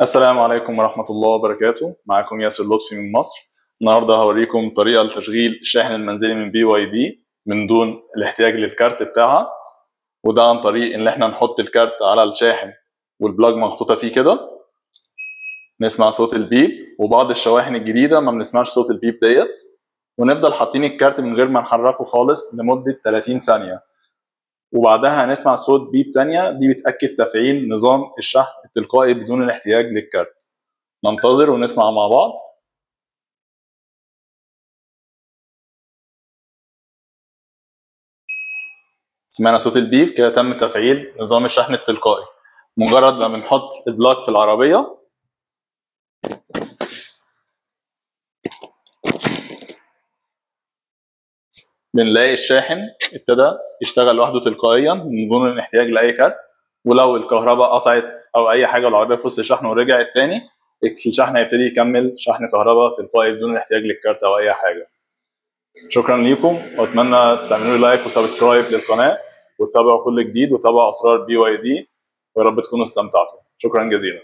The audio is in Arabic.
السلام عليكم ورحمة الله وبركاته. معكم ياسر لطفي من مصر. النهاردة هوريكم طريقة لتشغيل الشاحن المنزلي من BYD من دون الاحتياج للكارت بتاعها. وده عن طريق إن إحنا نحط الكارت على الشاحن وال plug محطوطة فيه كده. نسمع صوت ال beep. وبعض الشواحن الجديدة ما بنسمعش صوت ال beep ديت. ونفضل حاطين الكارت من غير ما نحركه خالص لمدة 30 ثانية. وبعدها هنسمع صوت beep تانية. دي بتأكد تفعيل نظام الشحن التلقائي بدون الاحتياج للكارت. ننتظر ونسمع مع بعض. سمعنا صوت ال beep كده تم تفعيل نظام الشحن التلقائي. مجرد ما بنحط ال plug في العربية. بنلاقي الشاحن ابتدى يشتغل لوحده تلقائيا من دون الاحتياج لأي كارت. ولو الكهرباء قطعت أو أي حاجة العربيه في وسط الشحن ورجعت تاني الشحن هيبتدي يكمل شحن كهرباء تلقائي بدون الاحتياج للكارت أو أي حاجة. شكرا ليكم. واتمنى تعملوا like و subscribe للقناة وتتابعوا كل جديد وتابعوا أسرار BYD ويا رب تكونوا استمتعتوا. شكرا جزيلا.